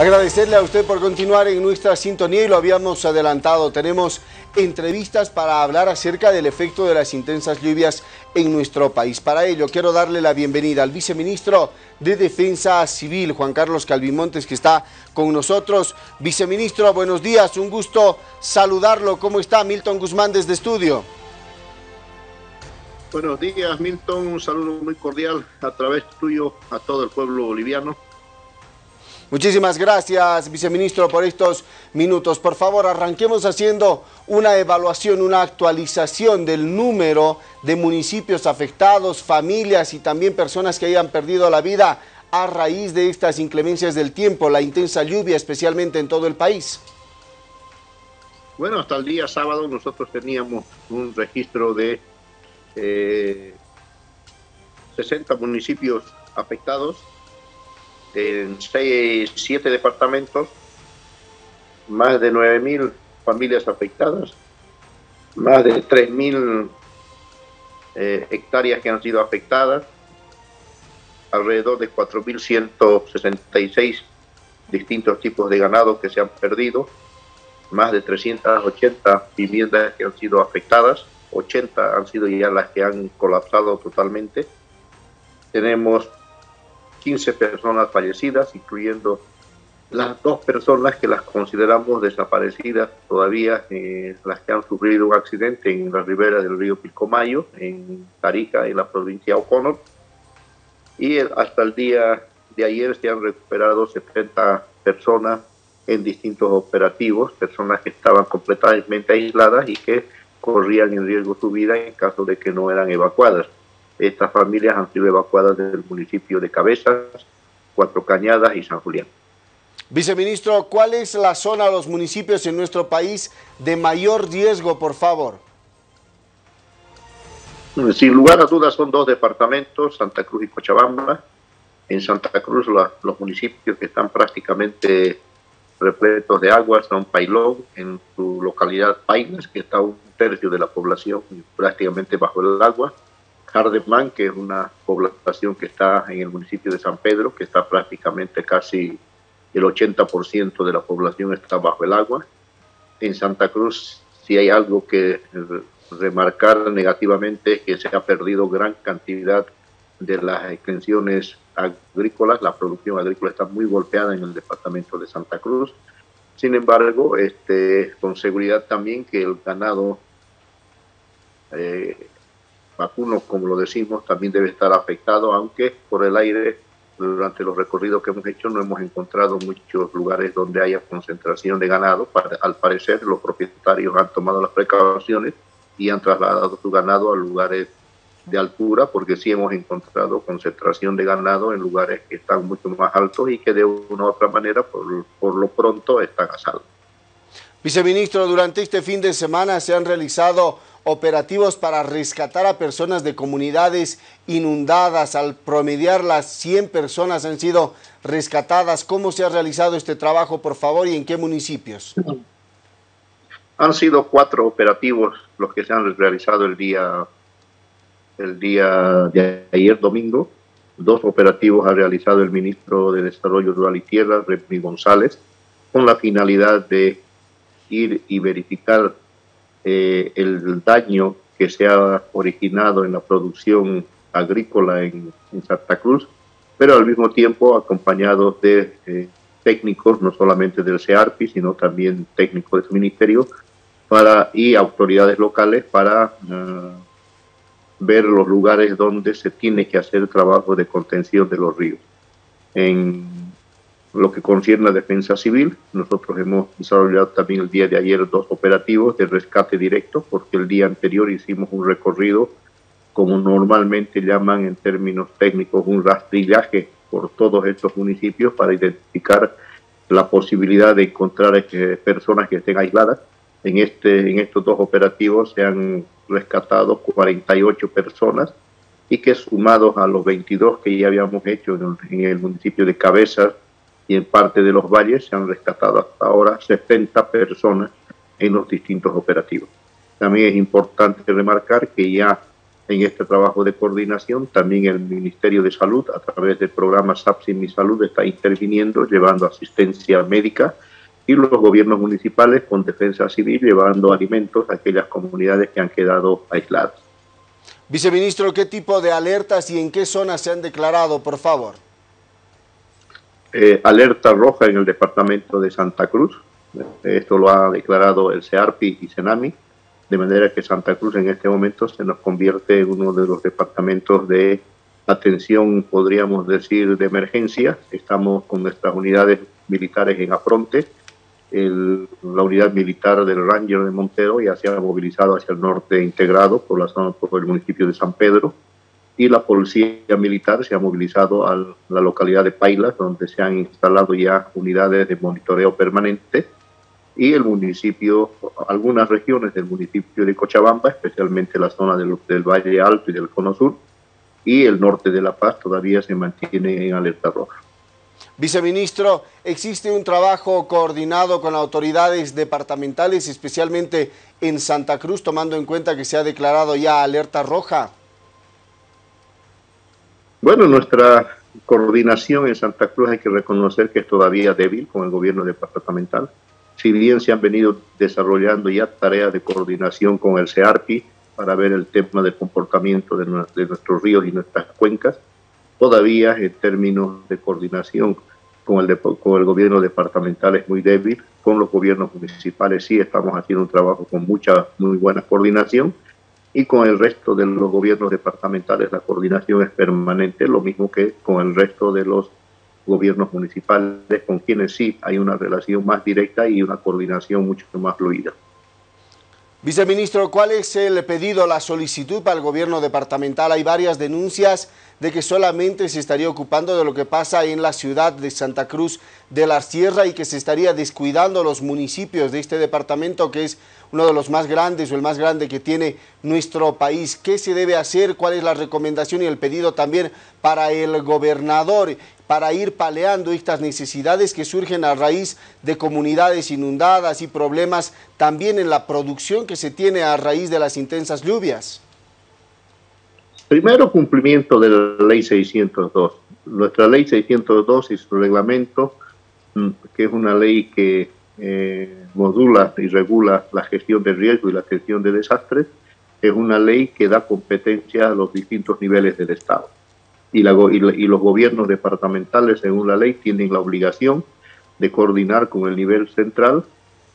Agradecerle a usted por continuar en nuestra sintonía y lo habíamos adelantado. Tenemos entrevistas para hablar acerca del efecto de las intensas lluvias en nuestro país. Para ello quiero darle la bienvenida al viceministro de Defensa Civil, Juan Carlos Calvimontes, que está con nosotros. Viceministro, buenos días, un gusto saludarlo. ¿Cómo está Milton Guzmán desde estudio? Buenos días, Milton. Un saludo muy cordial a través tuyo a todo el pueblo boliviano. Muchísimas gracias, viceministro, por estos minutos. Por favor, arranquemos haciendo una evaluación, una actualización del número de municipios afectados, familias y también personas que hayan perdido la vida a raíz de estas inclemencias del tiempo, la intensa lluvia, especialmente en todo el país. Bueno, hasta el día sábado nosotros teníamos un registro de 60 eh, municipios afectados en seis, siete departamentos, más de 9.000 familias afectadas, más de 3.000 eh, hectáreas que han sido afectadas, alrededor de 4.166 distintos tipos de ganado que se han perdido, más de 380 viviendas que han sido afectadas, 80 han sido ya las que han colapsado totalmente. Tenemos 15 personas fallecidas, incluyendo las dos personas que las consideramos desaparecidas todavía, eh, las que han sufrido un accidente en la ribera del río Pilcomayo, en Tarija, en la provincia de O'Connor. Y hasta el día de ayer se han recuperado 70 personas en distintos operativos, personas que estaban completamente aisladas y que corrían en riesgo su vida en caso de que no eran evacuadas. Estas familias han sido evacuadas del municipio de Cabezas, Cuatro Cañadas y San Julián. Viceministro, ¿cuál es la zona los municipios en nuestro país de mayor riesgo, por favor? Sin lugar a dudas son dos departamentos, Santa Cruz y Cochabamba. En Santa Cruz los municipios que están prácticamente repletos de agua son Pailón, en su localidad Painas, que está un tercio de la población prácticamente bajo el agua. Hardeman, que es una población que está en el municipio de San Pedro, que está prácticamente casi el 80% de la población está bajo el agua. En Santa Cruz, si hay algo que remarcar negativamente, es que se ha perdido gran cantidad de las extensiones agrícolas. La producción agrícola está muy golpeada en el departamento de Santa Cruz. Sin embargo, este, con seguridad también que el ganado eh, vacuno, como lo decimos, también debe estar afectado, aunque por el aire, durante los recorridos que hemos hecho, no hemos encontrado muchos lugares donde haya concentración de ganado. al parecer, los propietarios han tomado las precauciones y han trasladado su ganado a lugares de altura, porque sí hemos encontrado concentración de ganado en lugares que están mucho más altos y que de una u otra manera, por, por lo pronto, están a salvo. Viceministro, durante este fin de semana se han realizado operativos para rescatar a personas de comunidades inundadas. Al promediar las 100 personas han sido rescatadas. ¿Cómo se ha realizado este trabajo, por favor, y en qué municipios? Han sido cuatro operativos los que se han realizado el día, el día de ayer domingo. Dos operativos ha realizado el ministro de Desarrollo Rural y Tierra, Remy González, con la finalidad de ir y verificar eh, el daño que se ha originado en la producción agrícola en, Santa Cruz, pero al mismo tiempo acompañado de eh, técnicos, no solamente del CEARPI, sino también técnicos de su ministerio para, y autoridades locales para ah, ver los lugares donde se tiene que hacer trabajo de contención de los ríos. En lo que concierne a defensa civil, nosotros hemos desarrollado también el día de ayer dos operativos de rescate directo, porque el día anterior hicimos un recorrido, como normalmente llaman en términos técnicos, un rastrillaje por todos estos municipios para identificar la posibilidad de encontrar eh, personas que estén aisladas. En, este, en estos dos operativos se han rescatado 48 personas y que sumados a los 22 que ya habíamos hecho en el, en el municipio de Cabezas, y en parte de los valles se han rescatado hasta ahora 70 personas en los distintos operativos. También es importante remarcar que ya en este trabajo de coordinación. También el Ministerio de Salud, a través del programa SAPSI Mi Salud, está interviniendo, llevando asistencia médica y los gobiernos municipales con defensa civil llevando alimentos a aquellas comunidades que han quedado aisladas. Viceministro, ¿qué tipo de alertas y en qué zonas se han declarado, por favor? Eh, alerta roja en el departamento de Santa Cruz. Esto lo ha declarado el CEARPI y CENAMI de manera que Santa Cruz en este momento se nos convierte en uno de los departamentos de atención, podríamos decir, de emergencia. Estamos con nuestras unidades militares en afronte. la unidad militar del Ranger de Montero ya se ha movilizado hacia el norte integrado por la zona, por el municipio de San Pedro. Y la policía militar se ha movilizado a la localidad de Pailas, donde se han instalado ya unidades de monitoreo permanente y el municipio, algunas regiones del municipio de Cochabamba, especialmente la zona del, del, Valle Alto y del Cono Sur, y el norte de La Paz todavía se mantiene en alerta roja. Viceministro, ¿existe un trabajo coordinado con autoridades departamentales, especialmente en Santa Cruz, tomando en cuenta que se ha declarado ya alerta roja? Bueno, nuestra coordinación en Santa Cruz hay que reconocer que es todavía débil con el gobierno departamental. Si bien se han venido desarrollando ya tareas de coordinación con el CEARPI para ver el tema del comportamiento de, nuestros ríos y nuestras cuencas, todavía en términos de coordinación con el, con el gobierno departamental es muy débil, con los gobiernos municipales sí estamos haciendo un trabajo con mucha, muy buena coordinación, y con el resto de los gobiernos departamentales la coordinación es permanente, lo mismo que con el resto de los gobiernos municipales con quienes sí hay una relación más directa y una coordinación mucho más fluida. Viceministro, ¿cuál es el pedido, la solicitud para el gobierno departamental? Hay varias denuncias de que solamente se estaría ocupando de lo que pasa en la ciudad de Santa Cruz de la Sierra y que se estaría descuidando los municipios de este departamento que es uno de los más grandes o el más grande que tiene nuestro país. ¿Qué se debe hacer? ¿Cuál es la recomendación y el pedido también para el gobernador para ir paleando estas necesidades que surgen a raíz de comunidades inundadas y problemas también en la producción que se tiene a raíz de las intensas lluvias? Primero, cumplimiento de la ley 602. Nuestra ley 602 y su reglamento, mm, que es una ley que eh, modula y regula la gestión de riesgo y la gestión de desastres, es una ley que da competencia a los distintos niveles del Estado y, los gobiernos departamentales, según la ley, tienen la obligación de coordinar con el nivel central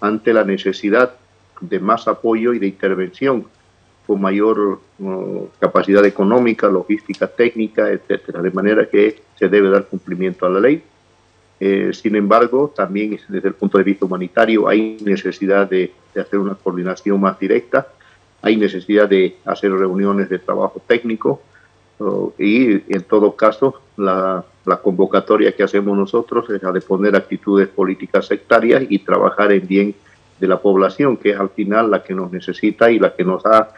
ante la necesidad de más apoyo y de intervención con mayor uh, capacidad económica, logística técnica, etcétera, de manera que se debe dar cumplimiento a la ley. Eh, sin embargo, también desde el punto de vista humanitario hay necesidad de, de hacer una coordinación más directa, hay necesidad de hacer reuniones de trabajo técnico, y en todo caso la, convocatoria que hacemos nosotros es la de poner actitudes políticas sectarias y trabajar en bien de la población, que es al final la que nos necesita y la que nos ha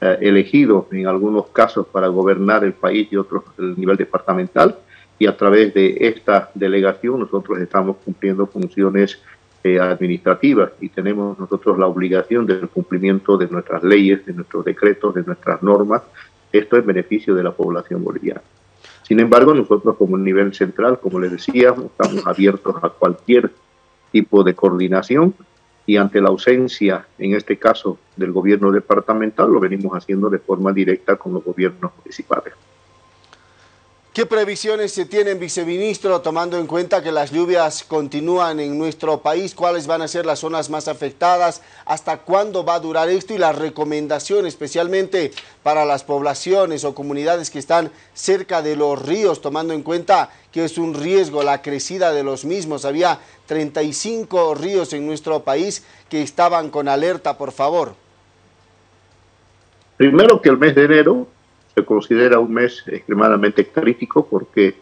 eh, elegido en algunos casos para gobernar el país y otros el nivel departamental. Y a través de esta delegación nosotros estamos cumpliendo funciones eh, administrativas y tenemos nosotros la obligación del cumplimiento de nuestras leyes, de nuestros decretos, de nuestras normas esto es beneficio de la población boliviana. Sin embargo, nosotros como nivel central, como les decía, estamos abiertos a cualquier tipo de coordinación y ante la ausencia, en este caso, del gobierno departamental, lo venimos haciendo de forma directa con los gobiernos municipales. ¿Qué previsiones se tienen, viceministro, tomando en cuenta que las lluvias continúan en nuestro país? ¿Cuáles van a ser las zonas más afectadas? ¿Hasta cuándo va a durar esto? Y la recomendación especialmente para las poblaciones o comunidades que están cerca de los ríos, tomando en cuenta que es un riesgo la crecida de los mismos. Había 35 ríos en nuestro país que estaban con alerta, por favor. Primero que el mes de enero se considera un mes extremadamente crítico porque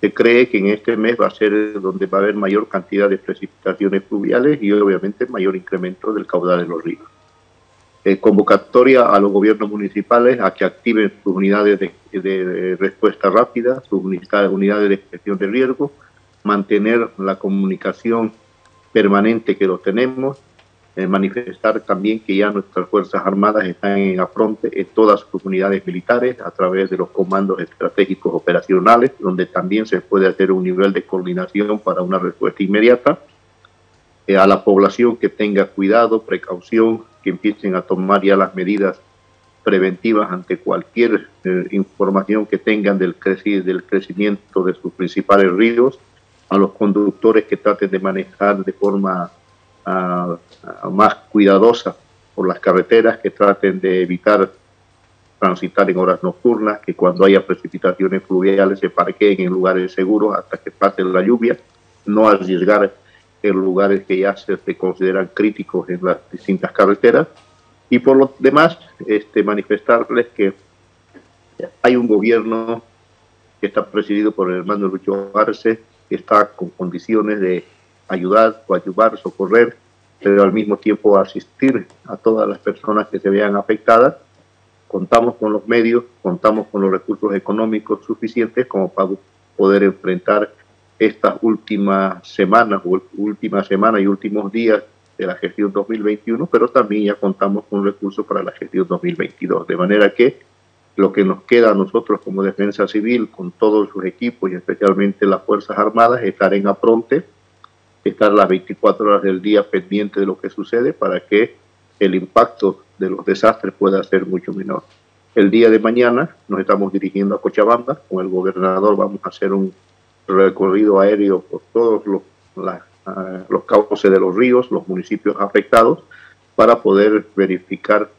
se cree que en este mes va a ser donde va a haber mayor cantidad de precipitaciones fluviales y obviamente mayor incremento del caudal de los ríos. Eh, convocatoria a los gobiernos municipales a que activen sus unidades de, respuesta rápida, sus unidades de gestión de riesgo, mantener la comunicación permanente que lo tenemos, eh, manifestar también que ya nuestras Fuerzas Armadas están en afronte en todas sus unidades militares a través de los comandos estratégicos operacionales, donde también se puede hacer un nivel de coordinación para una respuesta inmediata. Eh, a la población que tenga cuidado, precaución, que empiecen a tomar ya las medidas preventivas ante cualquier eh, información que tengan del, del crecimiento de sus principales ríos, a los conductores que traten de manejar de forma más cuidadosa por las carreteras, que traten de evitar transitar en horas nocturnas, que cuando haya precipitaciones fluviales se parqueen en lugares seguros hasta que pase la lluvia, no arriesgar en lugares que ya se, consideran críticos en las distintas carreteras. Y por lo demás, este, manifestarles que hay un gobierno que está presidido por el hermano Lucho Arce, que está con condiciones de ayudar, ayudar, socorrer, pero al mismo tiempo asistir a todas las personas que se vean afectadas. Contamos con los medios, contamos con los recursos económicos suficientes como para poder enfrentar estas últimas semanas, última semana y últimos días de la gestión 2021, pero también ya contamos con recursos para la gestión 2022. De manera que lo que nos queda a nosotros como defensa civil, con todos sus equipos y especialmente las Fuerzas Armadas, estar en apronte estar las 24 horas del día pendiente de lo que sucede para que el impacto de los desastres pueda ser mucho menor. El día de mañana nos estamos dirigiendo a Cochabamba, con el gobernador vamos a hacer un recorrido aéreo por todos los, ah, los cauces de los ríos, los municipios afectados, para poder verificar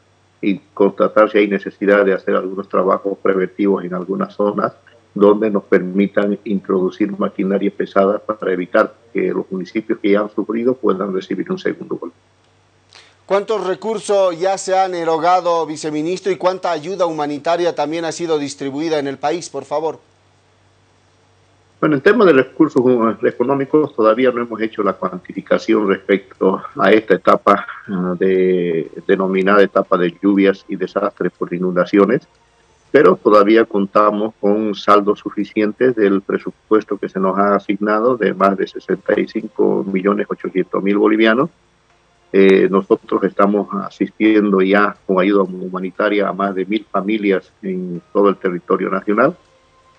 y constatar si hay necesidad de hacer algunos trabajos preventivos en algunas zonas donde nos permitan introducir maquinaria pesada para evitar que los municipios que ya han sufrido puedan recibir un segundo golpe. ¿Cuántos recursos ya se han erogado, viceministro, y cuánta ayuda humanitaria también ha sido distribuida en el país, por favor? Bueno, en tema de recursos económicos todavía no hemos hecho la cuantificación respecto a esta etapa ah, de, denominada etapa de lluvias y desastres por inundaciones pero todavía contamos con saldo suficiente del presupuesto que se nos ha asignado de más de 65 millones 800 mil bolivianos. Eh, nosotros estamos asistiendo ya con ayuda humanitaria a más de mil familias en todo el territorio nacional,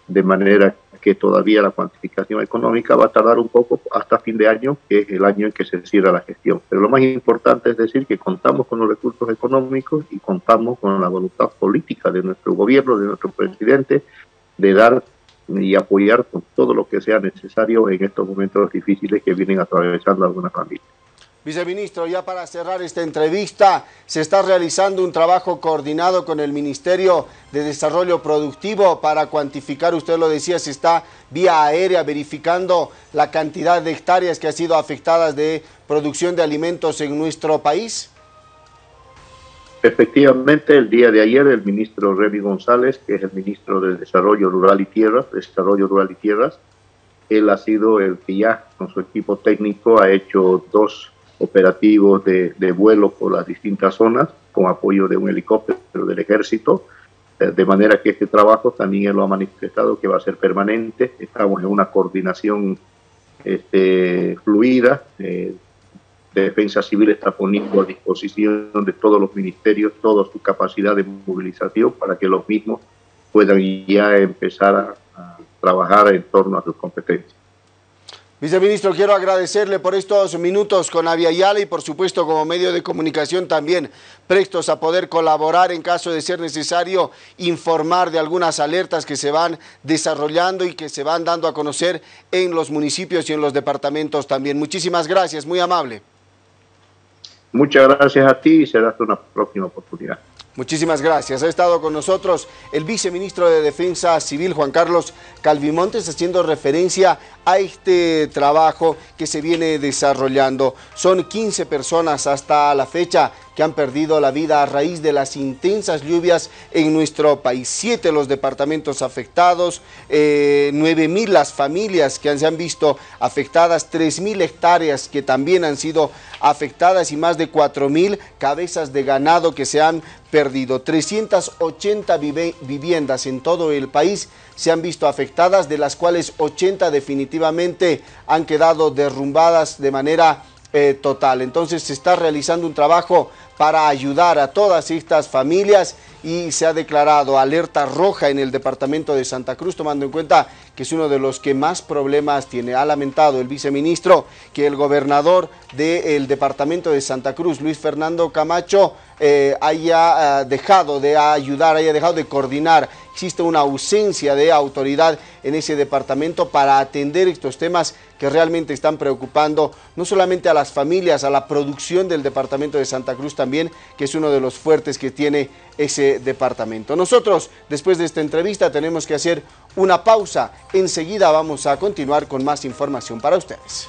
de manera que todavía la cuantificación económica va a tardar un poco hasta fin de año, que es el año en que se cierra la gestión. Pero lo más importante es decir que contamos con los recursos económicos y contamos con la voluntad política de nuestro gobierno, de nuestro presidente, de dar y apoyar con todo lo que sea necesario en estos momentos difíciles que vienen atravesando algunas familias. Viceministro, ya para cerrar esta entrevista, se está realizando un trabajo coordinado con el Ministerio de Desarrollo Productivo para cuantificar, usted lo decía, se está vía aérea verificando la cantidad de hectáreas que han sido afectadas de producción de alimentos en nuestro país. Efectivamente, el día de ayer el ministro Remy González, que es el ministro de Desarrollo Rural y Tierras, Desarrollo Rural y Tierras, él ha sido el que ya con su equipo técnico ha hecho dos operativos de, vuelo por las distintas zonas con apoyo de un helicóptero del ejército, eh, de manera que este trabajo también lo ha manifestado que va a ser permanente, estamos en una coordinación este, fluida, eh, Defensa Civil está poniendo a disposición de todos los ministerios toda su capacidad de movilización para que los mismos puedan ya empezar a trabajar en torno a sus competencias. Viceministro, quiero agradecerle por estos minutos con Yala y por supuesto como medio de comunicación también prestos a poder colaborar en caso de ser necesario informar de algunas alertas que se van desarrollando y que se van dando a conocer en los municipios y en los departamentos también. Muchísimas gracias, muy amable. Muchas gracias a ti y será hasta una próxima oportunidad. Muchísimas gracias. Ha estado con nosotros el viceministro de Defensa Civil, Juan Carlos Calvimontes, haciendo referencia a este trabajo que se viene desarrollando. Son 15 personas hasta la fecha que han perdido la vida a raíz de las intensas lluvias en nuestro país. Siete los departamentos afectados, eh, nueve mil las familias que se han visto afectadas, tres mil hectáreas que también han sido afectadas y más de cuatro mil cabezas de ganado que se han perdido. 380 viviendas en todo el país se han visto afectadas, de las cuales 80 definitivamente han quedado derrumbadas de manera eh, total. Entonces se está realizando un trabajo para ayudar a todas estas familias y se ha declarado alerta roja en el departamento de Santa Cruz, tomando en cuenta que es uno de los que más problemas tiene. Ha lamentado el viceministro que el gobernador del departamento de Santa Cruz, Luis Fernando Camacho, eh, haya eh, dejado de ayudar, haya dejado de coordinar. Existe una ausencia de autoridad en ese departamento para atender estos temas que realmente están preocupando no solamente a las familias, a la producción del departamento de Santa Cruz también, que es uno de los fuertes que tiene ese departamento. Nosotros, después de esta entrevista, tenemos que hacer una pausa. Enseguida vamos a continuar con más información para ustedes.